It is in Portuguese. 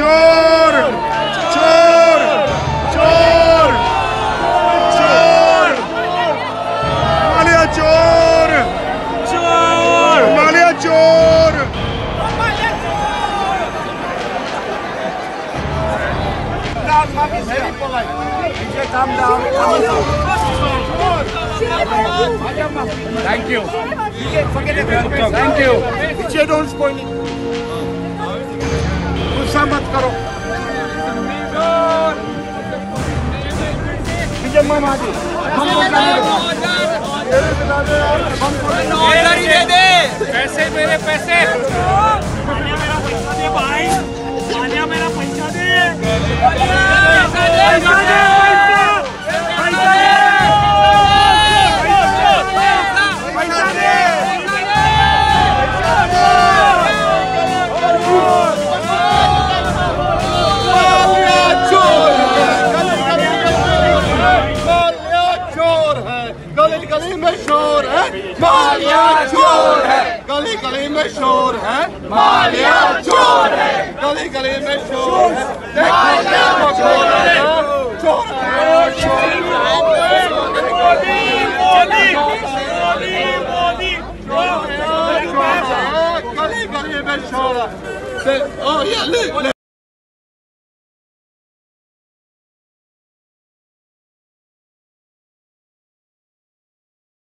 Chor! Chor! Chor! Chor! Malia Chor! Chor! Malia Chor! Calm Chor! calm down. Thank you. Forget it. Thank you. Thank you. Don't spoil it. करो। विजय महाजी हम पैसे मेरे पैसे। में शोर है मालिया चोर है गली गली में शोर है मालिया चोर है गली गली में शोर है मालिया चोर है चोर है मोदी मोदी मोदी मोदी गली गली में शोर है Oh yeah, look, look.